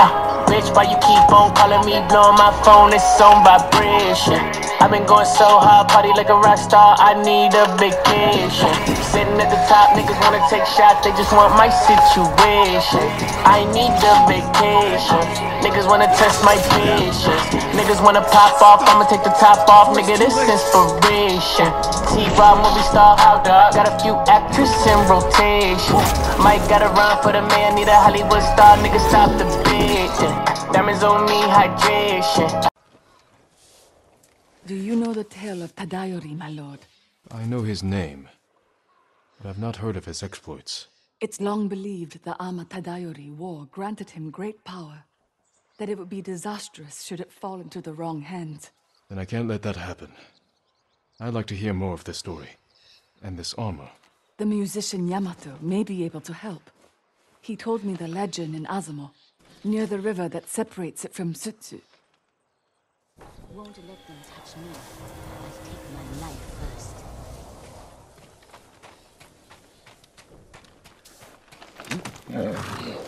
Ah, bitch, why you keep on calling me? Blowing my phone, it's on vibration. I've been going so hard, party like a rock star. I need a vacation. Sitting at the top, niggas wanna take shots, they just want my situation. I need a vacation. Niggas wanna test my patience. Niggas wanna pop off, I'ma take the top off, nigga. This inspiration. T-Rob movie star, got a few actors in rotation. Might gotta run for the man, need a Hollywood star, nigga. Stop the bitch. Diamonds on me, hydration. Do you know the tale of Tadayori, my lord? I know his name, but I've not heard of his exploits. It's long believed the Ama Tadayori war granted him great power. That it would be disastrous should it fall into the wrong hands. Then I can't let that happen. I'd like to hear more of this story. And this armor. The musician Yamato may be able to help. He told me the legend in Azamo, near the river that separates it from Sutsu. Won't let them touch me. I'll take my life first. Tatsuno.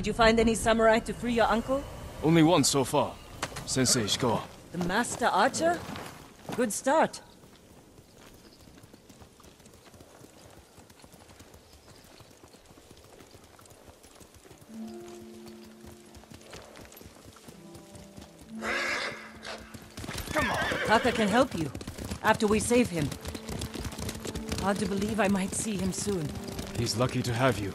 Did you find any samurai to free your uncle? Only one so far. Sensei Ishikawa. The master archer? Good start. Come on. Taka can help you. After we save him. Hard to believe I might see him soon. He's lucky to have you.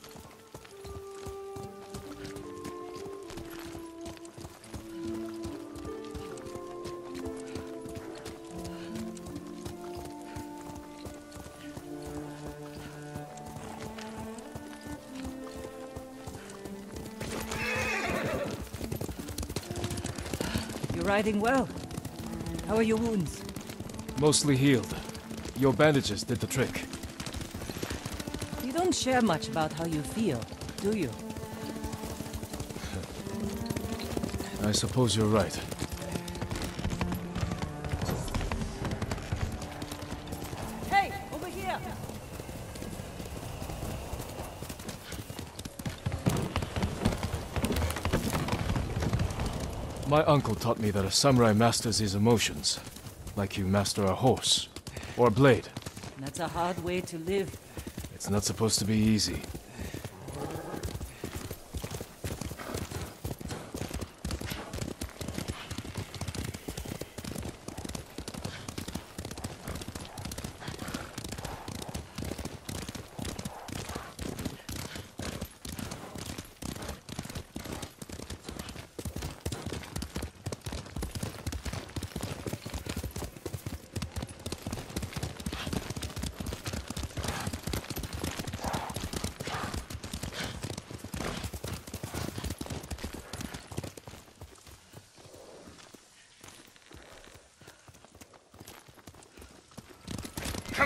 Riding well. How are your wounds? Mostly healed. Your bandages did the trick. You don't share much about how you feel, do you? I suppose you're right. My uncle taught me that a samurai masters his emotions, like you master a horse or a blade. That's a hard way to live. It's not supposed to be easy.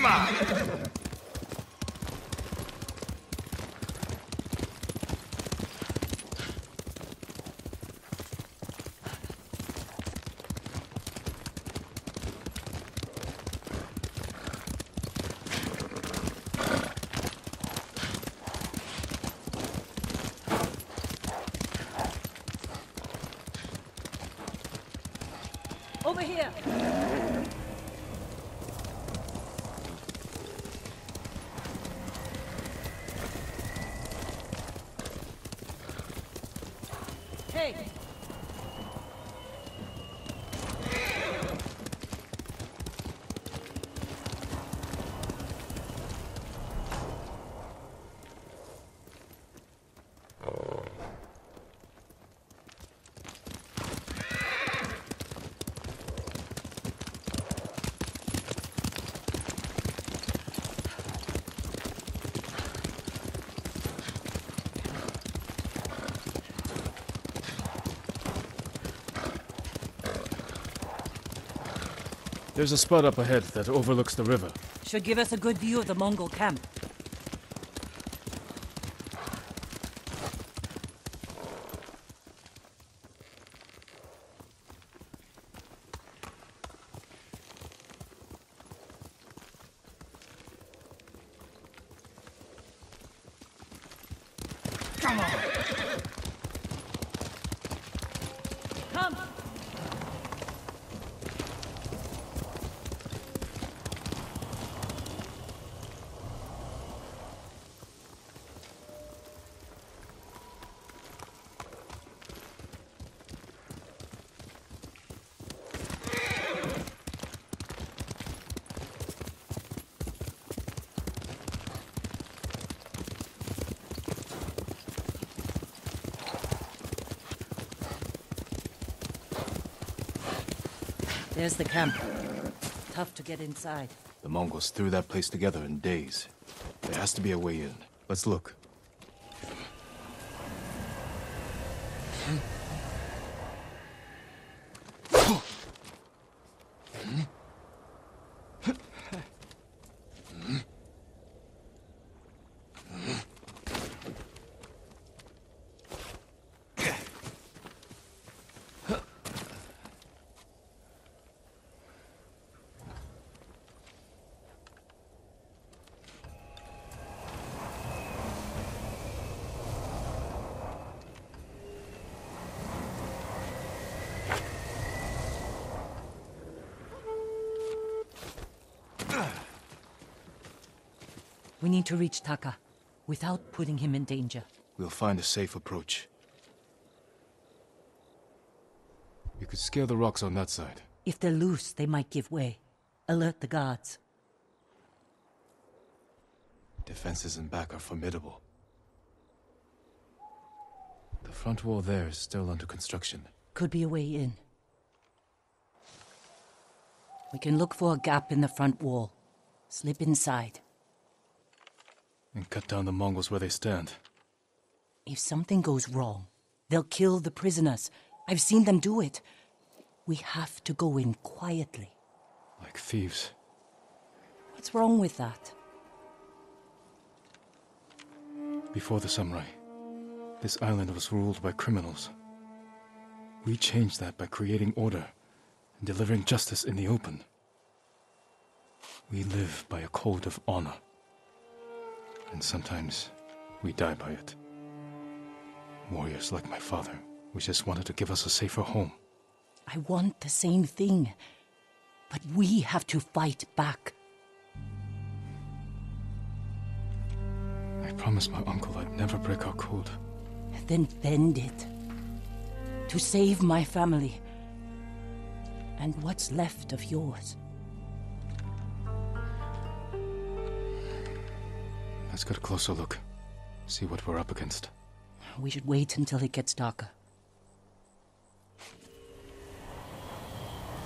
Come on! Over here! Hey! There's a spot up ahead that overlooks the river. Should give us a good view of the Mongol camp. Come on! Come! There's the camp. Tough to get inside. The Mongols threw that place together in days. There has to be a way in. Let's look. We need to reach Taka without putting him in danger. We'll find a safe approach. You could scale the rocks on that side. If they're loose, they might give way. Alert the guards. Defenses in back are formidable. The front wall there is still under construction. Could be a way in. We can look for a gap in the front wall. Slip inside. And cut down the Mongols where they stand. If something goes wrong, they'll kill the prisoners. I've seen them do it. We have to go in quietly. Like thieves. What's wrong with that? Before the samurai, this island was ruled by criminals. We changed that by creating order and delivering justice in the open. We live by a code of honor. And sometimes we die by it. Warriors like my father, we just wanted to give us a safer home. I want the same thing. But we have to fight back. I promised my uncle I'd never break our code. Then bend it. To save my family. And what's left of yours. Let's get a closer look. See what we're up against. We should wait until it gets darker.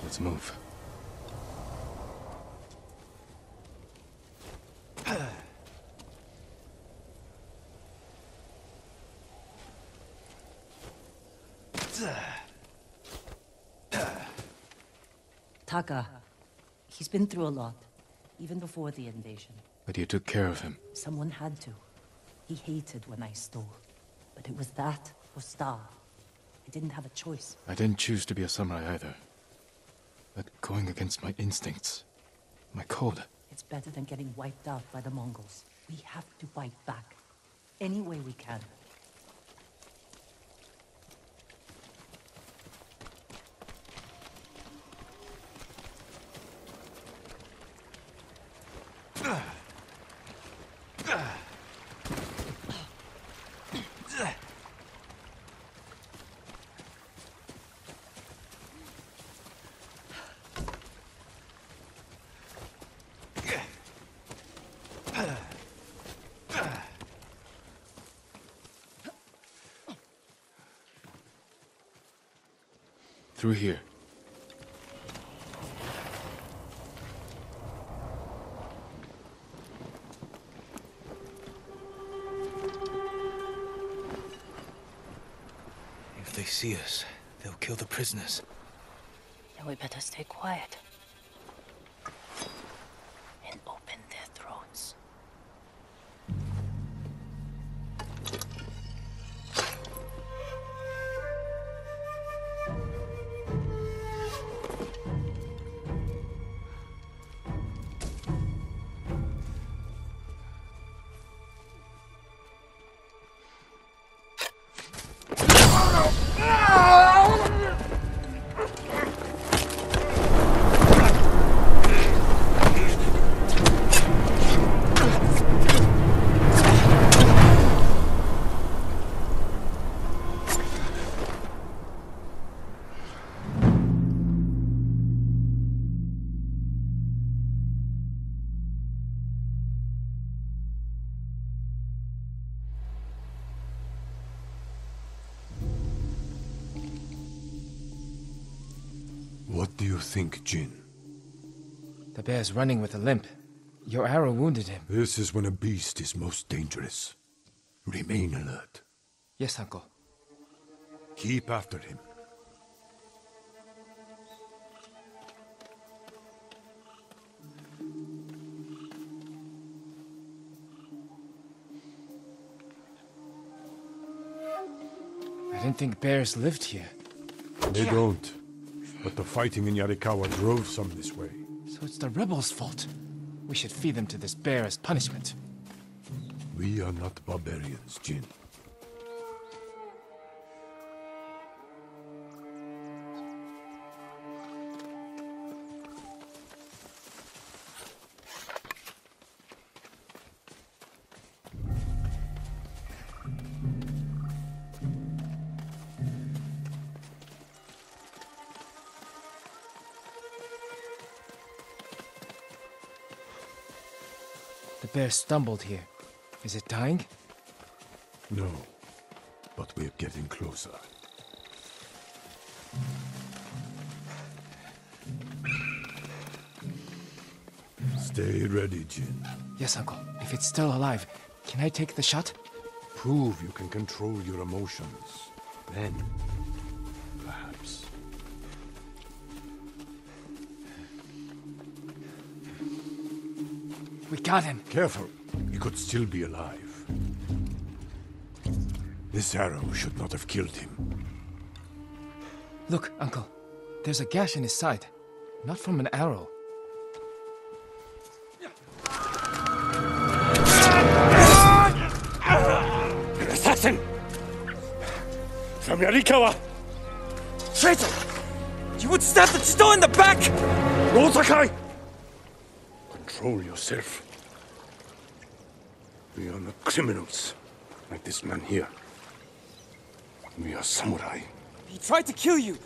Let's move. Taka, he's been through a lot. even before the invasion. But you took care of him. Someone had to. He hated when I stole. But it was that or Star. I didn't have a choice. I didn't choose to be a samurai either. But going against my instincts, my code, It's better than getting wiped out by the Mongols. We have to fight back. Any way we can. Through here. If they see us, they'll kill the prisoners. Then we better stay quiet. Think, Jin? The bear's running with a limp. Your arrow wounded him. This is when a beast is most dangerous. Remain alert. Yes, uncle. Keep after him. I didn't think bears lived here. They don't. But the fighting in Yarikawa drove some this way. So it's the rebels' fault. We should feed them to this bear as punishment. We are not barbarians, Jin. The bear stumbled here. Is it dying? No. But we're getting closer. Stay ready, Jin. Yes, uncle. If it's still alive, can I take the shot? Prove you can control your emotions. Then, We got him. Careful. He could still be alive. This arrow should not have killed him. Look, uncle. There's a gash in his side. Not from an arrow. Assassin! From Yarikawa! Traitor! You would stab the jito in the back! No, Sakai! Control yourself. We are not criminals, like this man here. We are samurai. He tried to kill you!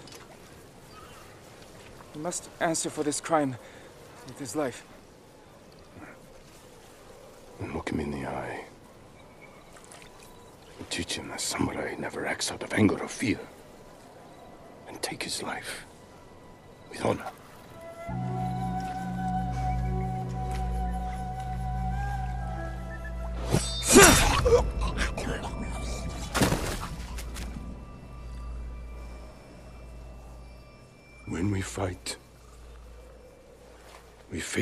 He must answer for this crime with his life. And look him in the eye. And teach him that samurai never acts out of anger or fear. And take his life with honor.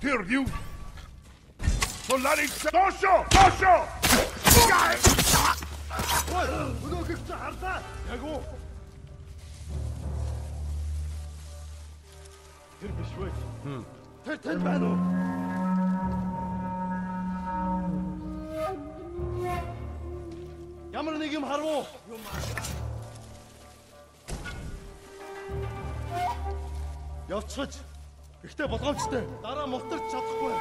Тэр юу? Соларик дошо, дошо. Гай. Ой, өнөөх их хардаа. Яг уу. Тэр биш үү? Хм. Тэр тэр байна уу? Ямар нэг юм харав уу? Юм аа. явцгаж Ихтэй болгоомжтой. Дараа мултарч чадахгүй.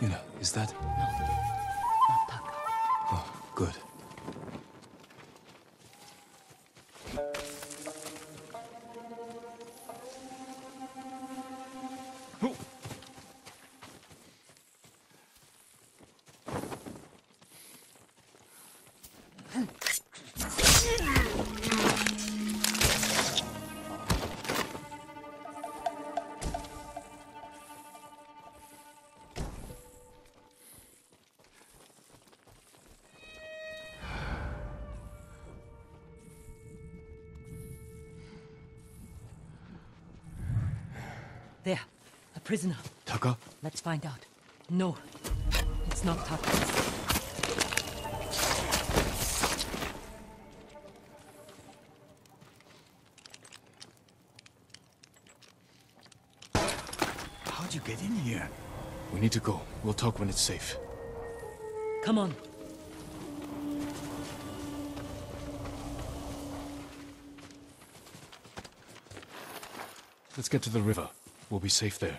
Yuna, is that? No. Not Taka. Oh, good. prisoner. Taka? Let's find out. No, it's not Taka. How'd you get in here? We need to go. We'll talk when it's safe. Come on. Let's get to the river. We'll be safe there.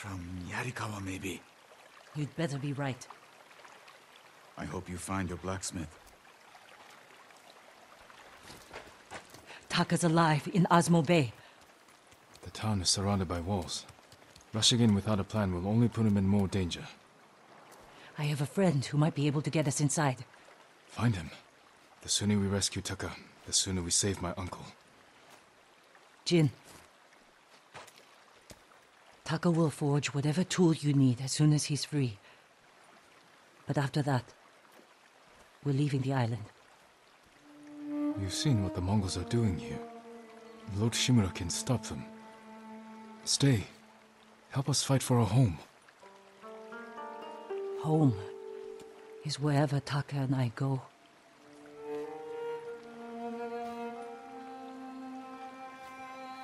From Yarikawa, maybe. You'd better be right. I hope you find your blacksmith. Taka's alive in Azamo Bay. The town is surrounded by walls. Rushing in without a plan will only put him in more danger. I have a friend who might be able to get us inside. Find him. The sooner we rescue Taka, the sooner we save my uncle. Jin. Taka will forge whatever tool you need as soon as he's free. But after that, we're leaving the island. You've seen what the Mongols are doing here. Lord Shimura can stop them. Stay. Help us fight for a home. Home is wherever Taka and I go.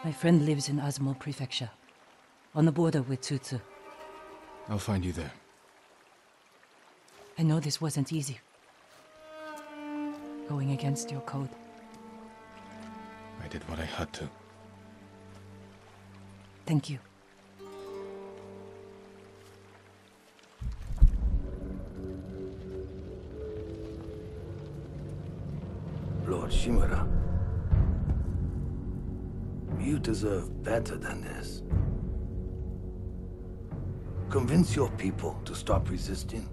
My friend lives in Azamo Prefecture, on the border with Tsutsu. I'll find you there. I know this wasn't easy. Going against your code. I did what I had to. Thank you. Lord Shimura. You deserve better than this. Convince your people to stop resisting,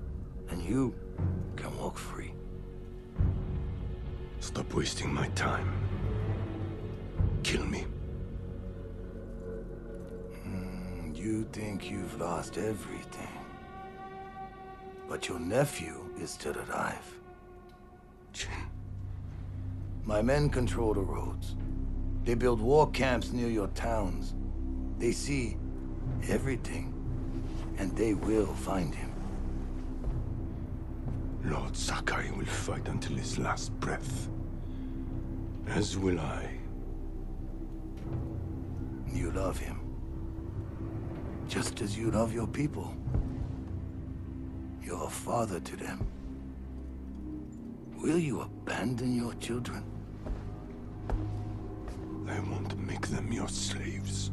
and you can walk free. Stop wasting my time. Kill me. Mm, you think you've lost everything. But your nephew is still alive. My men control the roads. They build war camps near your towns. They see everything. And they will find him. Lord Sakai will fight until his last breath. As will I. You love him. Just as you love your people. You're a father to them. Will you abandon your children? I won't make them your slaves.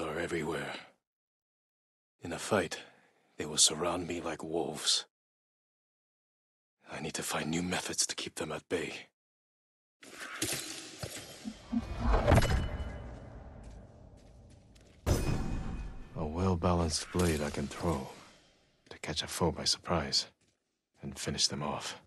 Are everywhere. In a fight, they will surround me like wolves. I need to find new methods to keep them at bay. A well-balanced blade I can throw to catch a foe by surprise and finish them off.